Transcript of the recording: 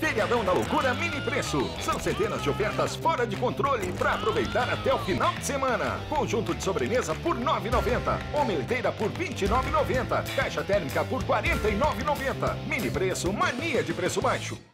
Feriadão da Loucura Mini Preço. São centenas de ofertas fora de controle para aproveitar até o final de semana. Conjunto de sobremesa por R$ 9,90. Omeleteira por R$ 29,90. Caixa térmica por R$ 49,90. Mini Preço, mania de preço baixo.